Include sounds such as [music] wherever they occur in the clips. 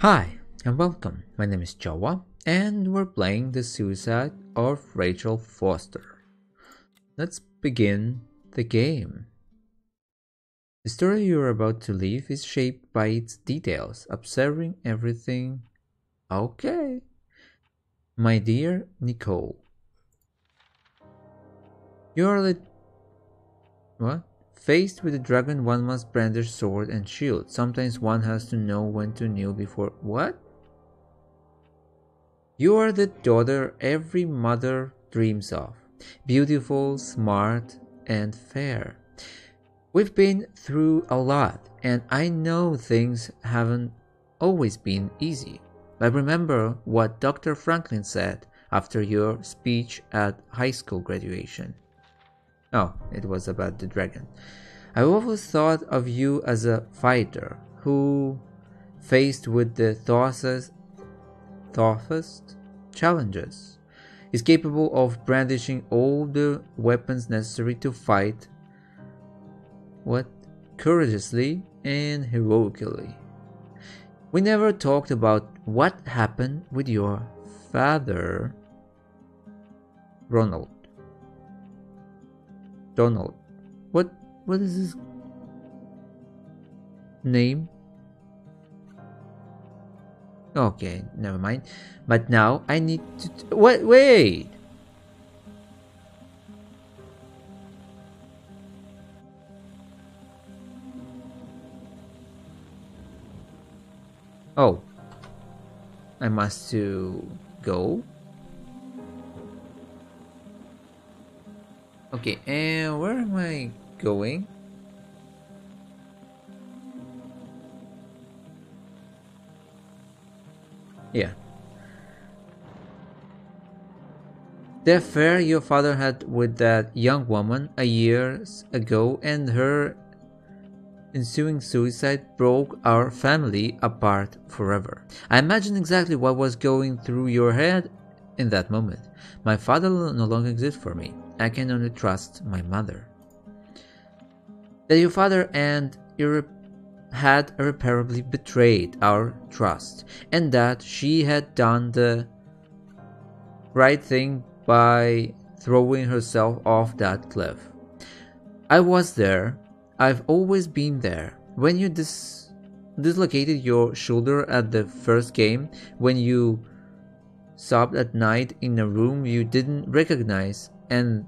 Hi and welcome. My name is Chowo and we're playing The Suicide of Rachel Foster. Let's begin the game. The story you're about to leave is shaped by its details, observing everything. Okay. My dear Nicole, you're the. What? Faced with a dragon, one must brandish sword and shield. Sometimes one has to know when to kneel before. What? You are the daughter every mother dreams of. Beautiful, smart, and fair. We've been through a lot, and I know things haven't always been easy. But remember what Dr. Franklin said after your speech at high school graduation. Oh, it was about the dragon. I always thought of you as a fighter who, faced with the toughest, toughest challenges, is capable of brandishing all the weapons necessary to fight what courageously and heroically. We never talked about what happened with your father, Ronald. Donald. What what is his name? Okay, never mind. But now I need to wait wait. Oh. I must to go. Okay, and where am I going? Yeah. The affair your father had with that young woman a years ago and her ensuing suicide broke our family apart forever. I imagine exactly what was going through your head in that moment. My father no longer exists for me. I can only trust my mother. That your father and irre- had irreparably betrayed our trust, and that she had done the right thing by throwing herself off that cliff. I was there. I've always been there. When you dis- dislocated your shoulder at the first game, when you sobbed at night in a room you didn't recognize, and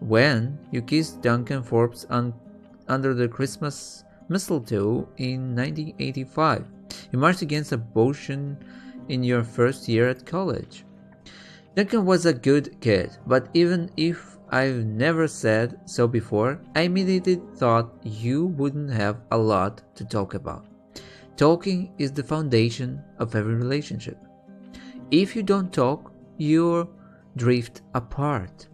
when you kissed Duncan Forbes un- under the Christmas mistletoe in 1985. You marched against abortion in your first year at college. Duncan was a good kid, but even if I've never said so before, I immediately thought you wouldn't have a lot to talk about. Talking is the foundation of every relationship. If you don't talk, you drift apart.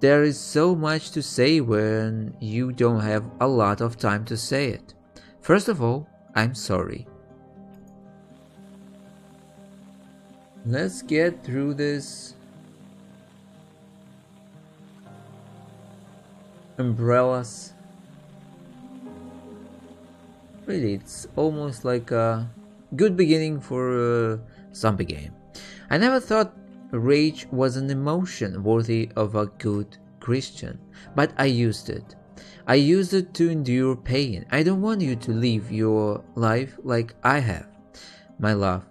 There is so much to say when you don't have a lot of time to say it. First of all, I'm sorry. Let's get through this umbrellas. Really, it's almost like a good beginning for a zombie game. I never thought rage was an emotion worthy of a good Christian, but I used it. I used it to endure pain. I don't want you to live your life like I have, my love.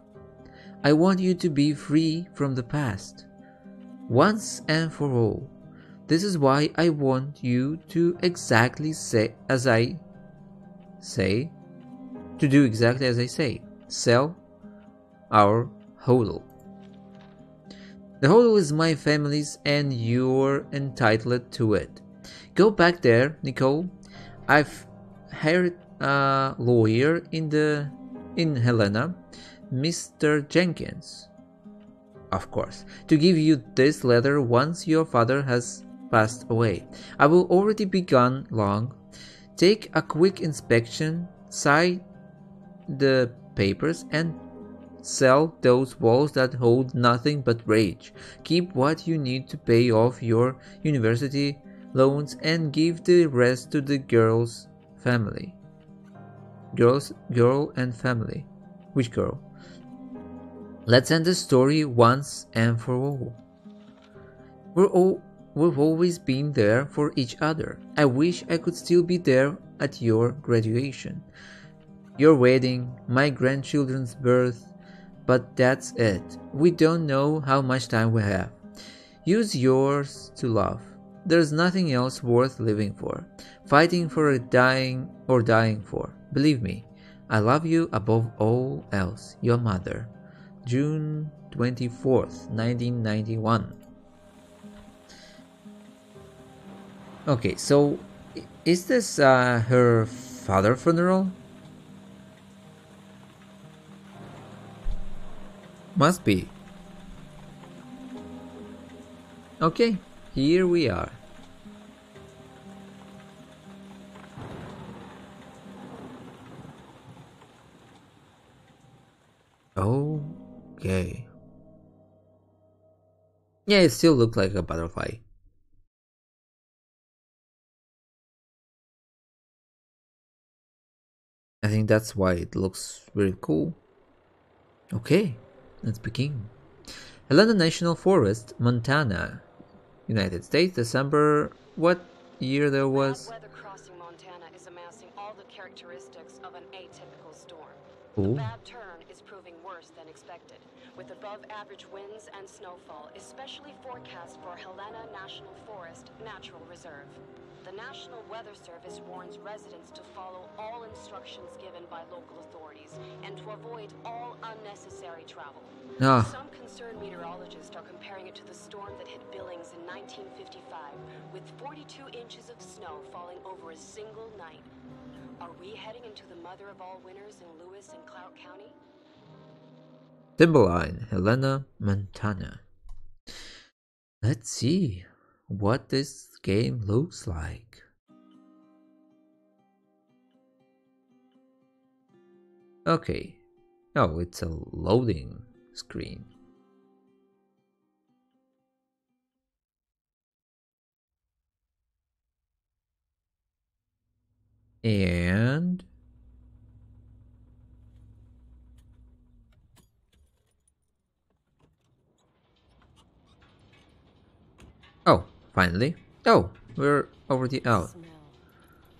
I want you to be free from the past, once and for all. This is why I want you to exactly say as I say, to do exactly as I say. Sell our hodl. The hodl is my family's and you're entitled to it. Go back there, Nicole. I've hired a lawyer in the in Helena, Mr. Jenkins. Of course, to give you this letter once your father has passed away. I will already be gone long. Take a quick inspection, sign the papers, and Sell those walls that hold nothing but rage. Keep what you need to pay off your university loans and give the rest to the girl's family. Girls, girl and family. Which girl? Let's end the story once and for all. We're all we've always been there for each other. I wish I could still be there at your graduation, your wedding, my grandchildren's birth, but that's it. We don't know how much time we have. Use yours to love. There's nothing else worth living for, fighting for dying or dying for. Believe me, I love you above all else. Your mother. June 24th, 1991. Okay, so is this uh, her father funeral? Must be. Okay, here we are. Okay. Yeah, it still looks like a butterfly. I think that's why it looks very cool. Okay, let's begin. Helena National Forest, Montana, United States, December. What year there was? Bad weather crossing Montana is amassing all the characteristics of an atypical storm. Ooh. The bad turn with above average winds and snowfall, especially forecast for Helena National Forest Natural Reserve. The National Weather Service warns residents to follow all instructions given by local authorities and to avoid all unnecessary travel. Ah. Some concerned meteorologists are comparing it to the storm that hit Billings in 1955, with 42 inches of snow falling over a single night. Are we heading into the mother of all winters in Lewis and Clark County? Timberline, Helena, Montana. Let's see what this game looks like. Okay. Oh, it's a loading screen. And Oh, finally. Oh, we're already out. Smell.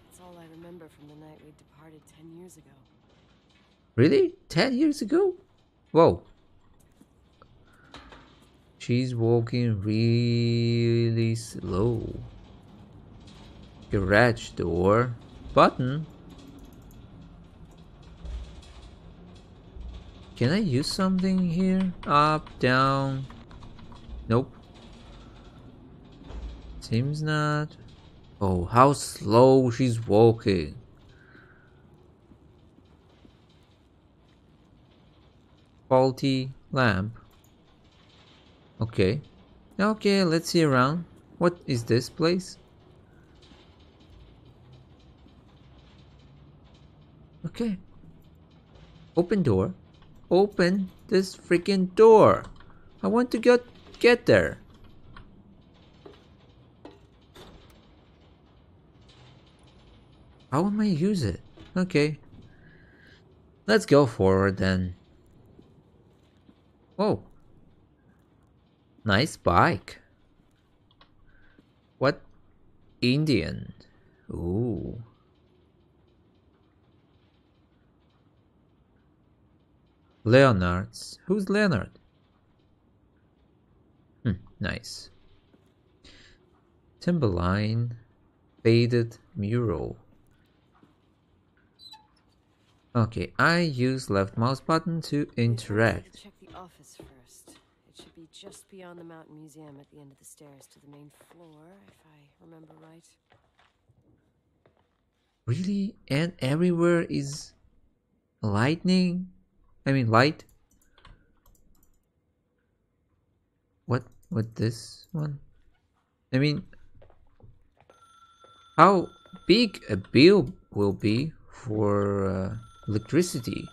It's all I remember from the night we departed ten years ago. Really? 10 years ago? Whoa. She's walking really slow. Garage door. Button. Can I use something here? Up, down. Nope. Seems not. Oh, how slow she's walking. Faulty lamp. Okay. Okay, let's see around. What is this place? Okay. Open door. Open this freaking door. I want to get get there. How am I use it? Okay. Let's go forward then. Oh. Nice bike. What? Indian. Ooh. Leonard's. Who's Leonard? Hmm, nice. Timberline. Faded mural. Okay, I use left mouse button to interact. To check the office first. It should be just beyond the Mountain Museum at the end of the stairs to the main floor, if I remember right. Really? And everywhere is lightning? I mean light? What what this one? I mean how big a bill will be for uh, electricity?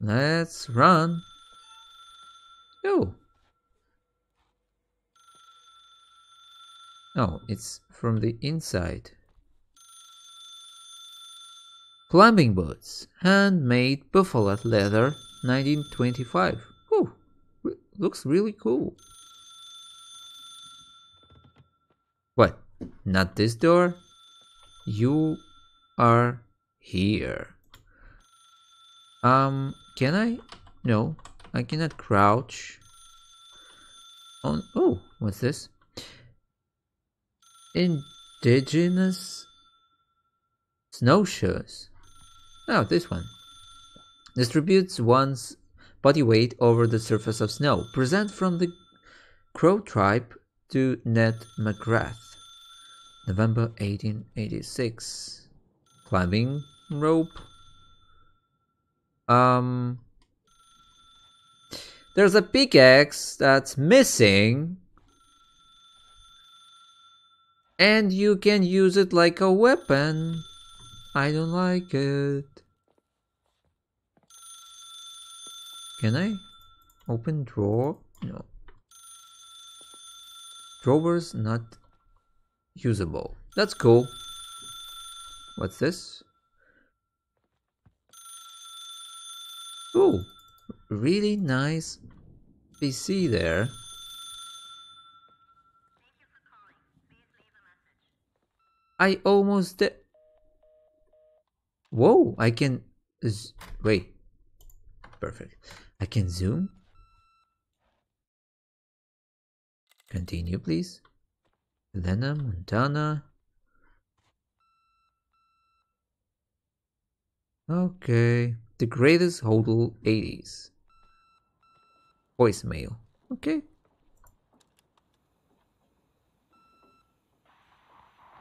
Let's run. Oh. Oh, it's from the inside. Climbing boots, handmade buffalo leather, 1925. Ooh, re- looks really cool. What? Not this door? You are here. Um, can I? No, I cannot crouch. On oh, what's this? Indigenous snowshoes. Oh, this one. Distributes one's body weight over the surface of snow. Present from the Crow tribe to Ned McGrath. November 1886. Climbing rope. Um. There's a pickaxe that's missing. And you can use it like a weapon. I don't like it. Can I open drawer? No. Drawers not usable. That's cool. What's this? Ooh, really nice PC there. I almost did. Whoa, I can. Wait. Perfect. I can zoom. Continue, please. Helena Montana. Okay. The greatest hodl 80s. Voicemail. Okay.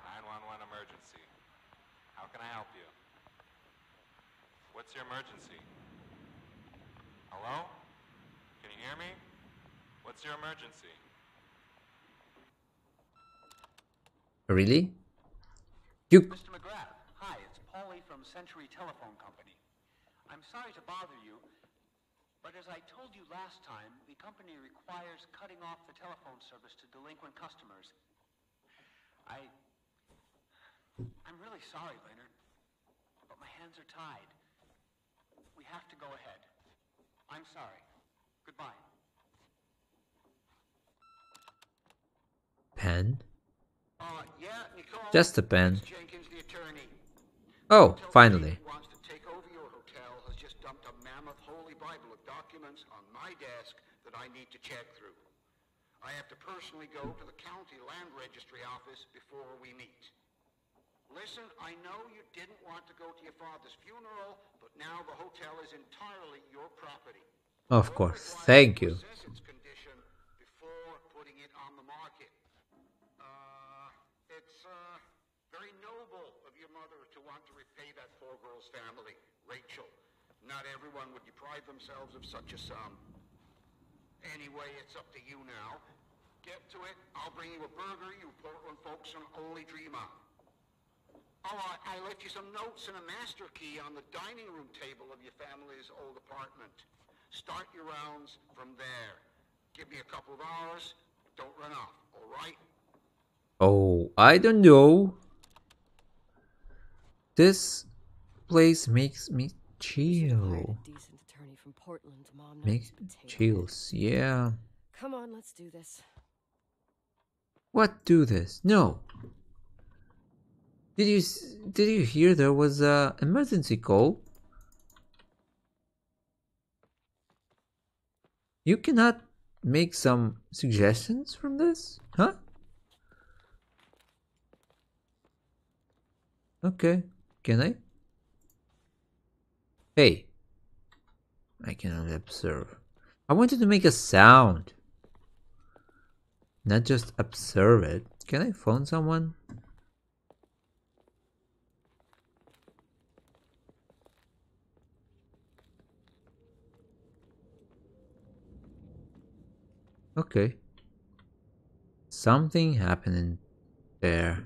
911 emergency. How can I help you? What's your emergency? Hello? Can you hear me? What's your emergency? Really? You. Mr. McGrath, hi, it's Paulie from Century Telephone Company. I'm sorry to bother you, but as I told you last time, the company requires cutting off the telephone service to delinquent customers. I... I'm really sorry, Leonard, but my hands are tied. We have to go ahead. I'm sorry. Goodbye. Pen? Uh, yeah, Nicole. Just a pen. Jenkins, the attorney. Oh, finally. Chief wants to take over your hotel has just dumped a mammoth holy bible of documents on my desk that I need to check through. I have to personally go to the county land registry office before we meet. Listen, I know you didn't want to go to your father's funeral, but now the hotel is entirely your property. Of course. Thank you. its condition before putting it on the market. Uh, it's uh, very noble mother to want to repay that poor girl's family, Rachel. Not everyone would deprive themselves of such a sum. Anyway, it's up to you now. Get to it. I'll bring you a burger you Portland folks can only dream of. Oh, I, I left you some notes and a master key on the dining room table of your family's old apartment. Start your rounds from there. Give me a couple of hours. Don't run off, all right? Oh, I don't know. This place makes me chill. a decent attorney from Portland, Mom. not Makes this me potato head. chills. Yeah. Come on, let's do this. What do this? No. Did you did you hear there was a emergency call? You cannot make some suggestions from this, huh? Okay, can I? Hey, I can only observe. I wanted to make a sound, not just observe it. Can I phone someone? Okay. Something happening there.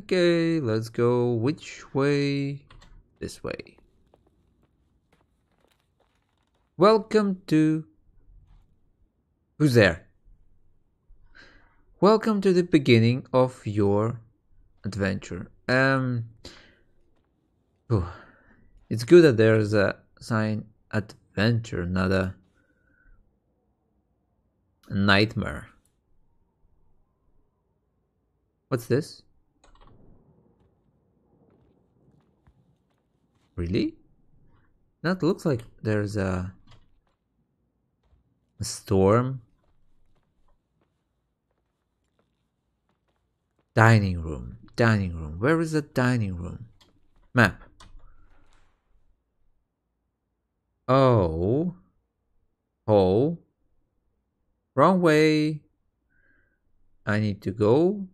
Okay, let's go. Which way? This way. Welcome to. Who's there? Welcome to the beginning of your adventure. Um, it's good that there's a sign adventure, not a nightmare. What's this? Really? That looks like there's a, a storm. Dining room, dining room. Where is the dining room? Map. Oh. Oh. Wrong way. I need to go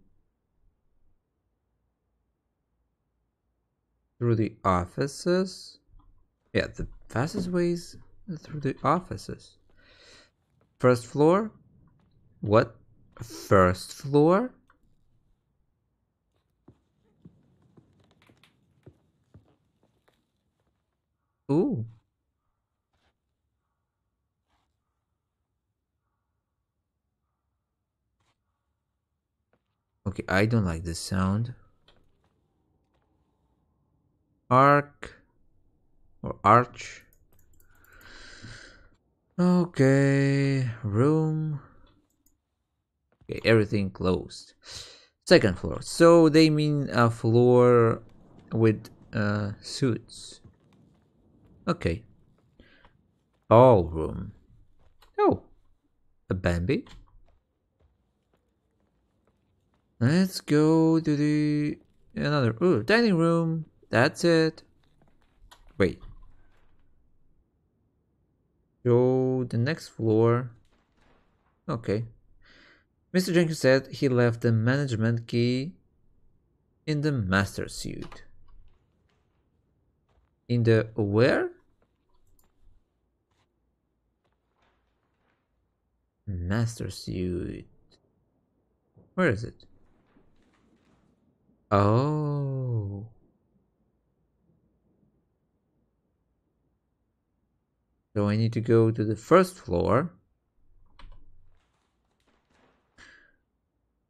through the offices. Yeah, the fastest way is through the offices. First floor? What? First floor? Ooh. Okay, I don't like this sound. Arc or arch. Okay, room. Okay, everything closed. Second floor. So they mean a floor with uh, suits. Okay. Ballroom. Oh, a Bambi. Let's go to the another ooh, dining room. That's it. Wait. Go the next floor. Okay. Mr. Jenkins said he left the management key in the master suite. In the where? Master suite. Where is it? Oh. So I need to go to the first floor.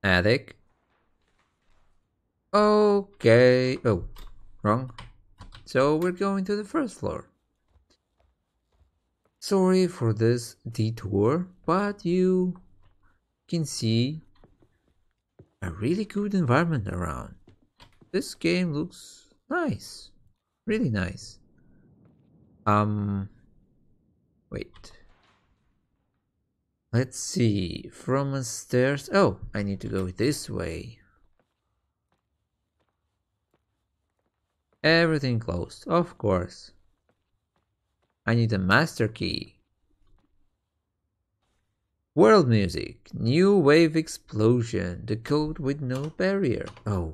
Attic. Okay. Oh, wrong. So we're going to the first floor. Sorry for this detour, but you can see a really good environment around. This game looks nice. Really nice. Um wait. Let's see. From a stairs. Oh, I need to go this way. Everything closed, of course. I need a master key. World music, new wave explosion, the code with no barrier. Oh.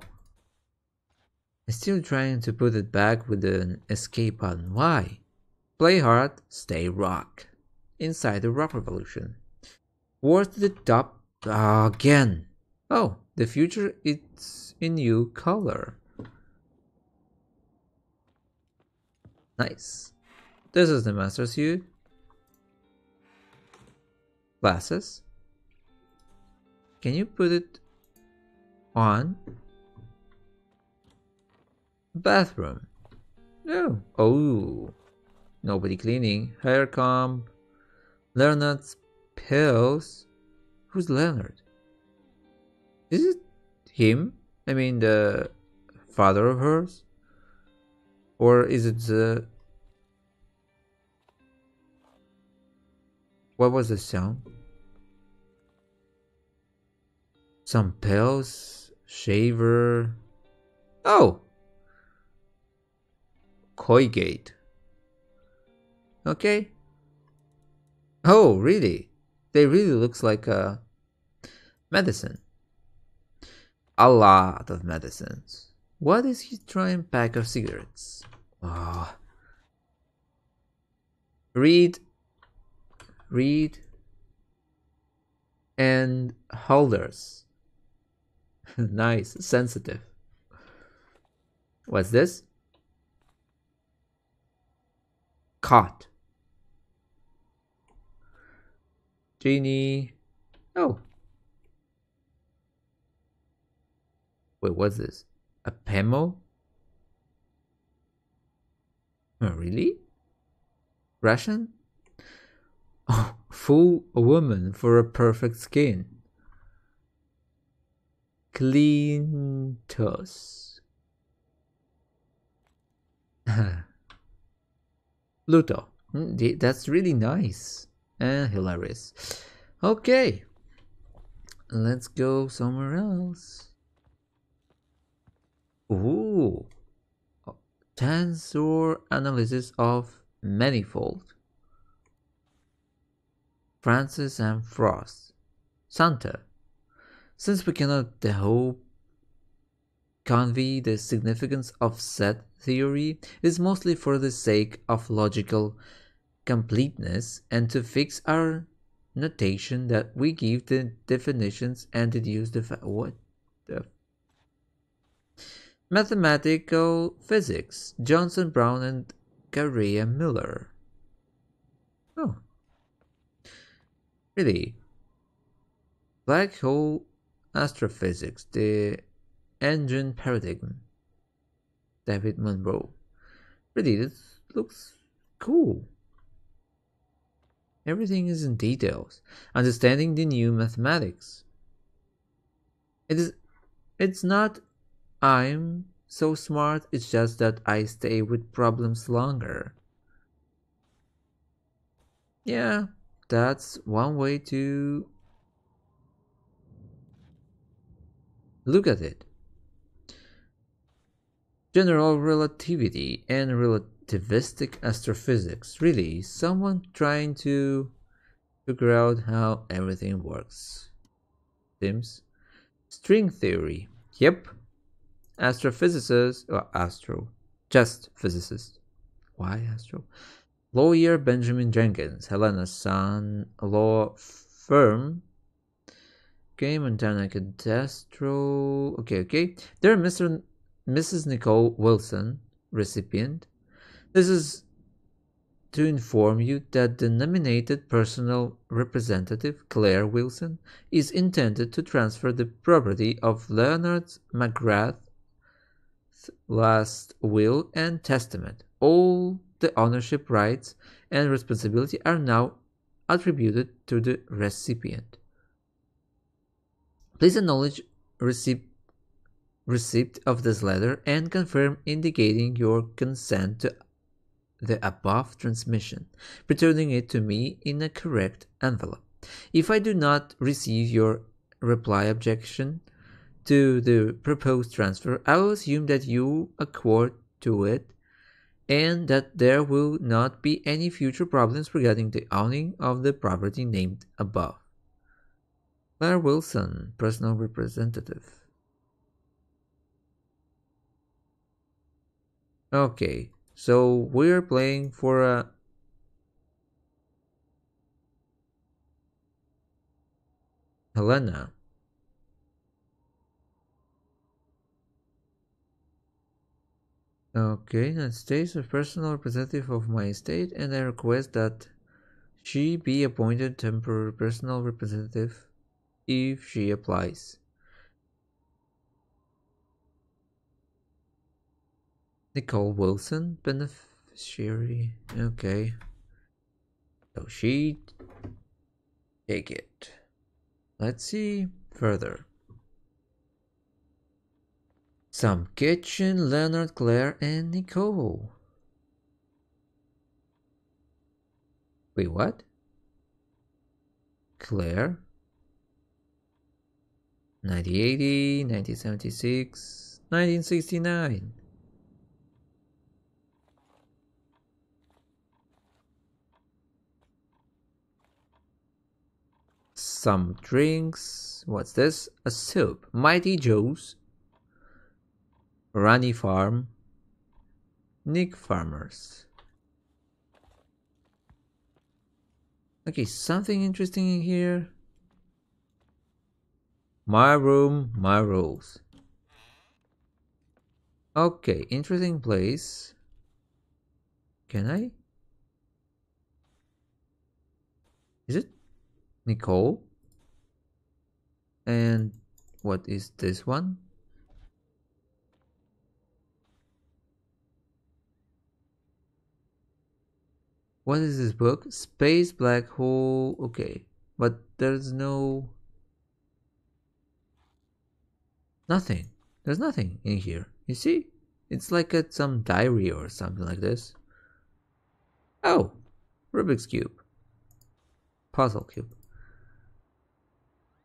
I'm still trying to put it back with an escape button. Why? Play hard, stay rock. Inside the rock revolution. Worth the top again. Oh, the future it's in new color. Nice. This is the master suit. Glasses. Can you put it on? Bathroom. No. Oh. oh. Nobody cleaning. Hair comb. Leonard's pills. Who's Leonard? Is it him? I mean the father of hers? Or is it the What was the sound? Some pills, shaver. Oh! Colgate. Okay. Oh, really? They really looks like a medicine. A lot of medicines. What is he trying pack of cigarettes? Oh. Read reed and holders. [laughs] nice, sensitive. What's this? Caught. Genie. Oh. Wait, what's this? A Pemo? Oh, really? Russian? Oh, fool a woman for a perfect skin. Clintus. [laughs] Pluto. Mm, That's really nice and hilarious. Okay, let's go somewhere else. Ooh, tensor analysis of manifold. Francis and Frost. Santa. Since we cannot the hope convey the significance of set theory, it is mostly for the sake of logical completeness and to fix our notation that we give the definitions and deduce the what the mathematical physics Johnson Brown and Correa Miller. Oh, really? Black hole astrophysics, the engine paradigm. David Monroe. Really, this looks cool. Everything is in details. Understanding the new mathematics. It is it's not I'm so smart, it's just that I stay with problems longer. Yeah, that's one way to look at it. General relativity and relativistic astrophysics. Really, someone trying to figure out how everything works. Sims. String theory. Yep. Astrophysicist or astro. Just physicist. Why astro? Lawyer Benjamin Jenkins, Helena's son, law firm. Okay, Montana Cadastro. Okay, okay. There, Mr. Mrs. Nicole Wilson, recipient. This is to inform you that the nominated personal representative, Claire Wilson, is intended to transfer the property of Leonard McGrath's last will and testament. All the ownership rights and responsibility are now attributed to the recipient. Please acknowledge receipt receipt of this letter and confirm indicating your consent to the above transmission, returning it to me in a correct envelope. If I do not receive your reply objection to the proposed transfer, I will assume that you accord to it and that there will not be any future problems regarding the owning of the property named above. Claire Wilson, personal representative. Okay, so we're playing for a Helena. Okay, United States, a personal representative of my estate, and I request that she be appointed temporary personal representative if she applies. Nicole Wilson, beneficiary. Okay. So she take it. Let's see further. Some kitchen, Leonard, Claire, and Nicole. Wait, what? Claire? 1980, 1976, 1969. Some drinks. What's this? A soup. Mighty Joe's. Runny Farm. Nick Farmers. Okay, something interesting in here. My room, my rules. Okay, interesting place. Can I? Is it Nicole? And what is this one? What is this book? Space Black Hole. Okay. But there's no. Nothing. There's nothing in here. You see? It's like a, some diary or something like this. Oh! Rubik's Cube. Puzzle Cube.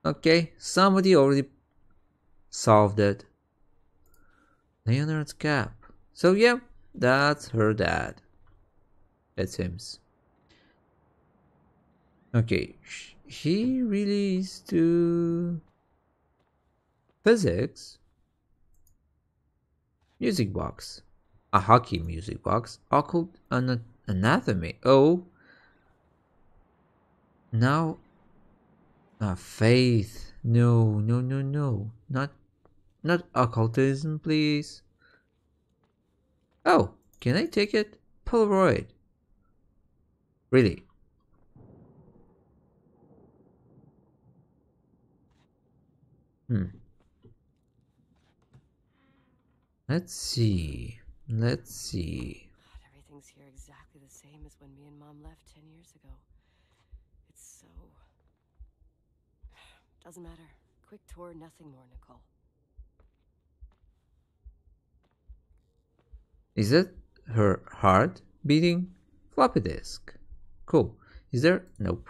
Okay, somebody already solved it. Leonard's cap. So yeah, that's her dad. It seems. Okay, he really is to physics. Music box. A hockey music box. Occult an anatomy. Oh. Now. Uh, faith. No, no, no, no. Not not occultism, please. Oh, can I take it? Polaroid. Really? Hmm. Let's see. Let's see. God, everything's here exactly the same as when me and Mom left ten years ago. It's so. Doesn't matter. Quick tour, nothing more, Nicole. Is it her heart beating? Floppy disk. Cool. Is there? Nope.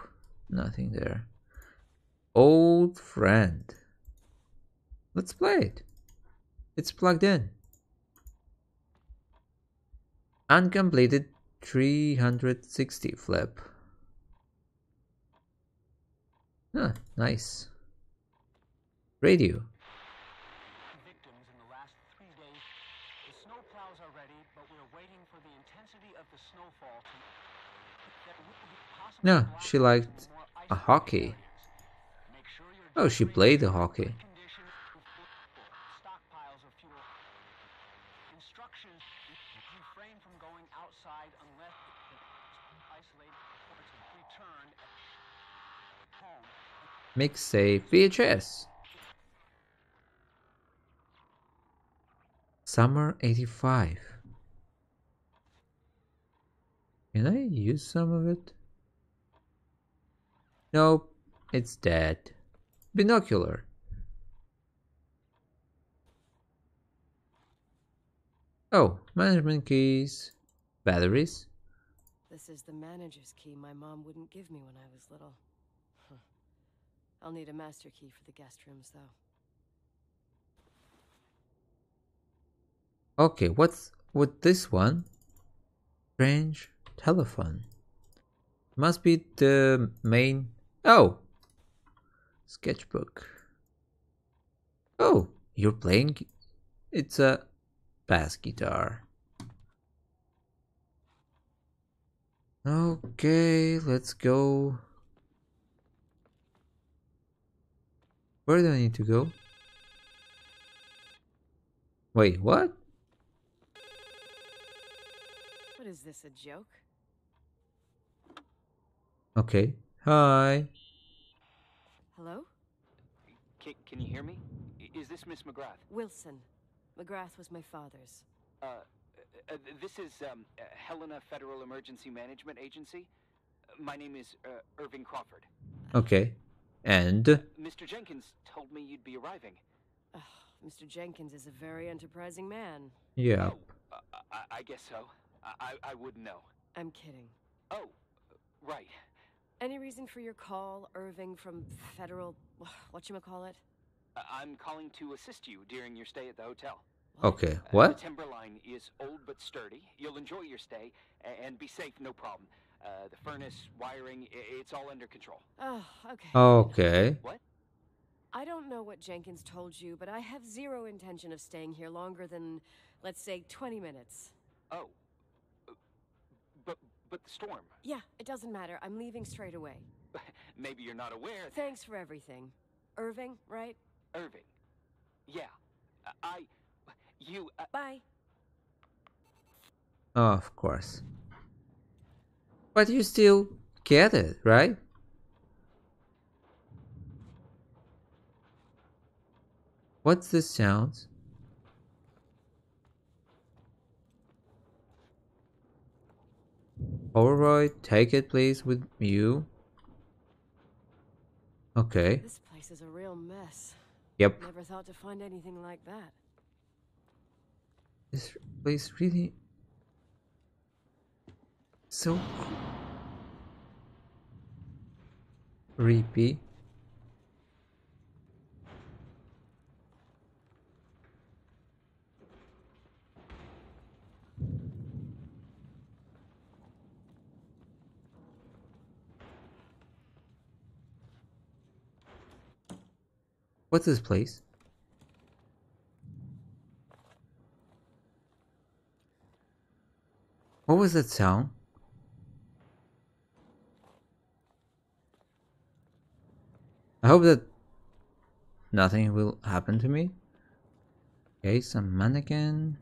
Nothing there. Old friend. Let's play it. It's plugged in. Uncompleted 360 flip. Huh, nice. Radio. victims in the last three days. The snow plows are ready, but we're waiting for the intensity of the snowfall to. That will be possible No, she liked a hockey. Oh, she played the hockey. good condition with stockpiles of fuel. Instructions: refrain from going outside unless isolated ports return at home. Mixtape VHS. Summer 85. Can I use some of it? Nope, it's dead. Binocular. Oh, management keys. Batteries. This is the manager's key my mom wouldn't give me when I was little. Huh. I'll need a master key for the guest rooms, though. Okay, what's with this one? Strange telephone. Must be the main. Oh! Sketchbook. Oh, you're playing. It's a bass guitar. Okay, let's go. Where do I need to go? Wait, what? What is this, a joke? Okay. Hi. Hello? Can, can you hear me? Is this Miss McGrath? Wilson. McGrath was my father's. Uh, uh, this is um, uh, Helena Federal Emergency Management Agency. Uh, My name is uh, Irving Crawford. Okay. And Mr. Jenkins told me you'd be arriving. Ugh, Mr. Jenkins is a very enterprising man. yeah. Oh, uh, I, I guess so. I, I I wouldn't know. I'm kidding. Oh, right. Any reason for your call, Irving from Federal. [sighs] Whatchamacallit? I- call it? I'm calling to assist you during your stay at the hotel. Okay. Uh, What? The Timberline is old but sturdy. You'll enjoy your stay and be safe, no problem. Uh, the furnace, wiring, it's all under control. Oh, okay. Okay. What? I don't know what Jenkins told you, but I have zero intention of staying here longer than, let's say, 20 minutes. Oh. But but the storm. Yeah, it doesn't matter. I'm leaving straight away. [laughs] Maybe you're not aware. Thanks for everything. Irving, right? Irving. Yeah. I. You. Uh, Bye. Oh, of course. But you still get it, right? What's this sound? Polaroid, take it please with you. Okay. This place is a real mess. Yep. Never thought to find anything like that. This place really so creepy. What's this place? What was that sound? I hope that nothing will happen to me. Okay, some mannequin.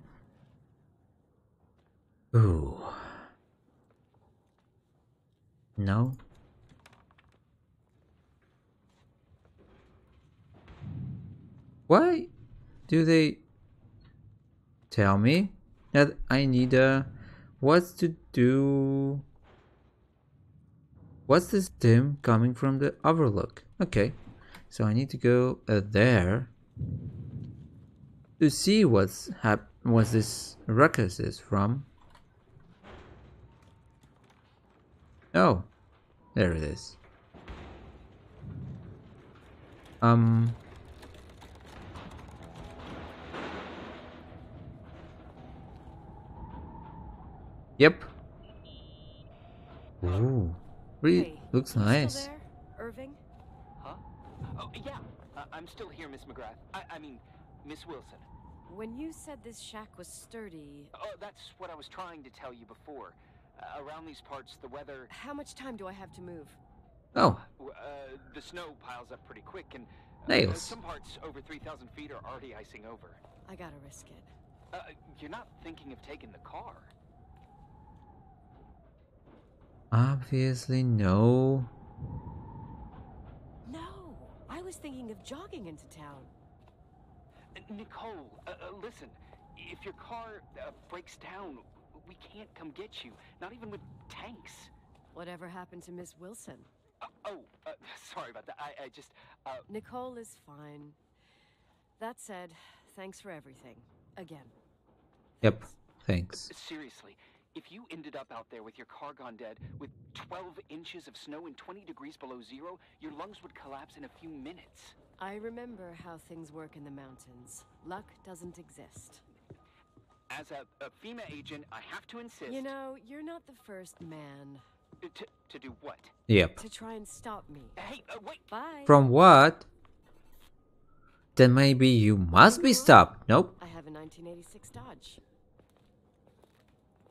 Ooh. No. Why do they tell me that I need a what to do? What's this dim coming from the overlook? Okay, so I need to go uh, there to see what's hap what this ruckus is from. Oh, there it is. Um. Yep. Ooh, really Hey, looks you nice. Still there, Irving? Huh? Oh, yeah. Uh, I'm still here, Miss McGrath. I, I mean, Miss Wilson. When you said this shack was sturdy, Oh, that's what I was trying to tell you before. Uh, around these parts, the weather, how much time do I have to move? Oh, uh, the snow piles up pretty quick, and uh, Nails. some parts over 3,000 feet are already icing over. I gotta risk it. Uh, you're not thinking of taking the car. Obviously no. No, I was thinking of jogging into town. Nicole, uh, uh, listen. If your car uh, breaks down, we can't come get you. Not even with tanks. Whatever happened to Miss Wilson? Uh, oh, uh, sorry about that. I, I just, uh, Nicole is fine. That said, thanks for everything. Again. Yep, thanks. seriously. If you ended up out there with your car gone dead, with 12 inches of snow and 20 degrees below zero, your lungs would collapse in a few minutes. I remember how things work in the mountains. Luck doesn't exist. As a, a FEMA agent, I have to insist. You know, you're not the first man Uh, To, to do what? Yep. to try and stop me. Hey, uh, wait. Bye. From what? Then maybe you must be stopped. Nope. I have a 1986 Dodge.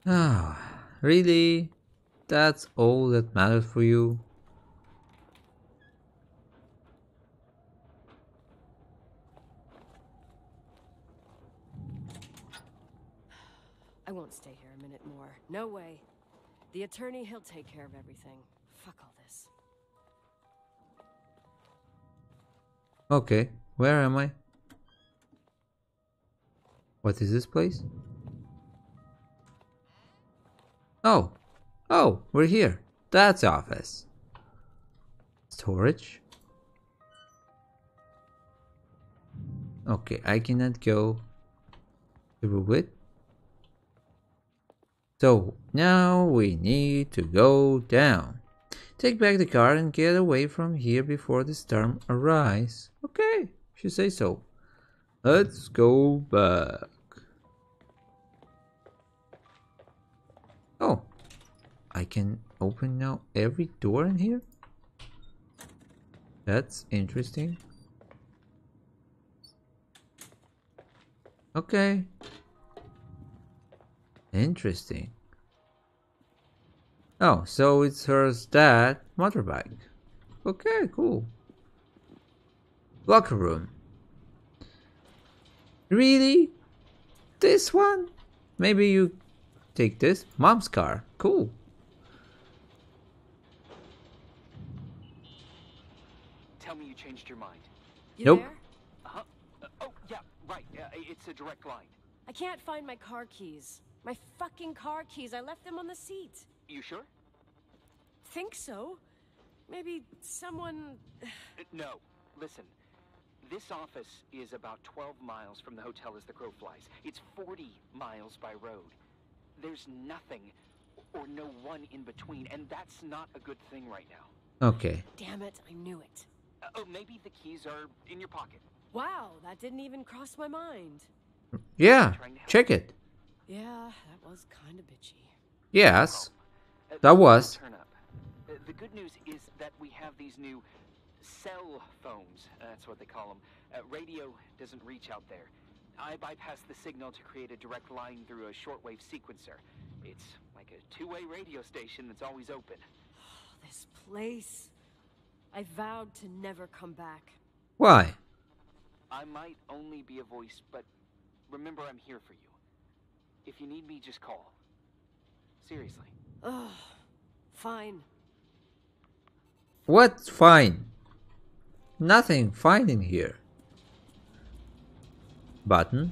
Ah, really? That's all that matters for you? I won't stay here a minute more. No way. The attorney, he'll take care of everything. Fuck all this. Okay, where am I? What is this place? Oh, oh, we're here. That's office. Storage. Okay, I cannot go through it. So now we need to go down. Take back the car and get away from here before the storm arrives. Okay, she you say so. Let's go back. I can open now every door in here? That's interesting. Okay. Interesting. Oh, so it's her dad motorbike. Okay, cool. Locker room. Really? This one? Maybe you take this? Mom's car. Cool. You Nope. there? Huh? Uh, oh, yeah, right. Uh, it's a direct line. I can't find my car keys. My fucking car keys. I left them on the seat. You sure? Think so? Maybe someone. Uh, No. Listen. This office is about 12 miles from the hotel as the crow flies. It's 40 miles by road. There's nothing or no one in between, and that's not a good thing right now. Okay. Damn it, I knew it. Uh, oh, maybe the keys are in your pocket. Wow, that didn't even cross my mind. Yeah, check it. Yeah, that was kind of bitchy. Yes. Uh, That was. Turn up. Uh, the good news is that we have these new cell phones. That's what they call them. Uh, radio doesn't reach out there. I bypass the signal to create a direct line through a shortwave sequencer. It's like a two-way radio station that's always open. Oh, [sighs] This place. I vowed to never come back. Why? I might only be a voice, but remember I'm here for you. If you need me, just call. Seriously. Ugh. Fine. What's fine? Nothing fine in here. Button.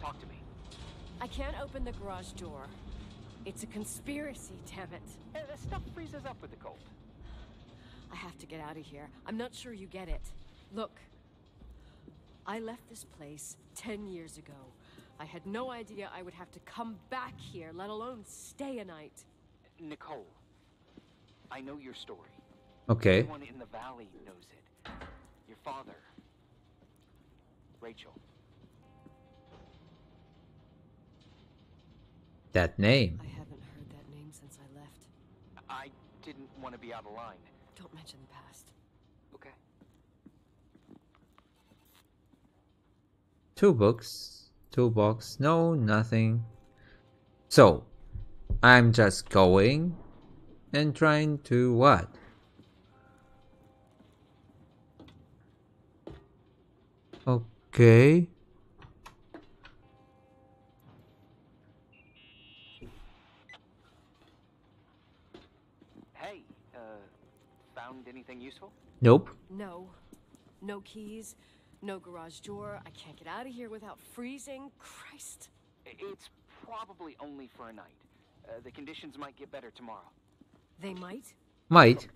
Talk to me. I can't open the garage door. It's a conspiracy, damn it. Uh, the stuff freezes up with the cold. I have to get out of here. I'm not sure you get it. Look, I left this place 10 years ago. I had no idea I would have to come back here, let alone stay a night. Nicole, I know your story. Okay. Everyone in the valley knows it. Your father, Rachel. That name. I haven't heard that name since I left. I didn't want to be out of line. Don't mention the past. Okay. Two books. Two box. No, nothing. So, I'm just going and trying to what? Okay. Useful? Nope. No. No keys. No garage door. I can't get out of here without freezing. Christ. It's probably only for a night. Uh, the conditions might get better tomorrow. They might? Might.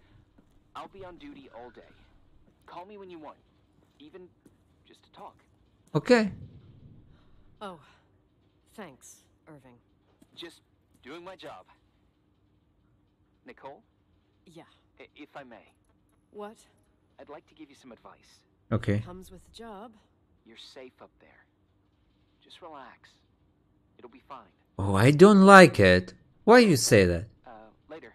I'll be on duty all day. Call me when you want, even just to talk. Okay. Oh. Thanks, Irving. Just doing my job. Nicole, Yeah. i- if I may, What? I'd like to give you some advice. Okay. Comes with the job. You're safe up there. Just relax. It'll be fine. Oh, I don't like it. Why you say that? Uh, later.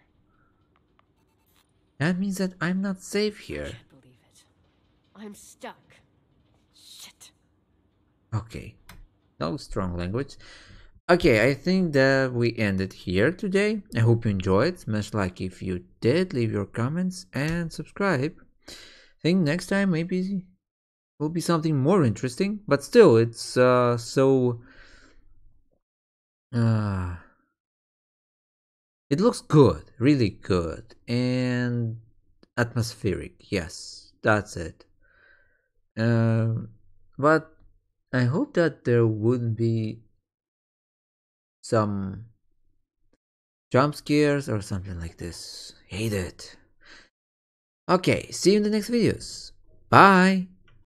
That means that I'm not safe here. I here. can't believe it. I'm stuck. Shit. Okay. No strong language. Okay, I think that we ended here today. I hope you enjoyed. Smash like if you did, leave your comments and subscribe. I think next time maybe will be something more interesting, but still it's uh so uh it looks good, really good and atmospheric. Yes, that's it. Um but I hope that there wouldn't be some jump scares or something like this. Hate it. Okay, see you in the next videos. Bye.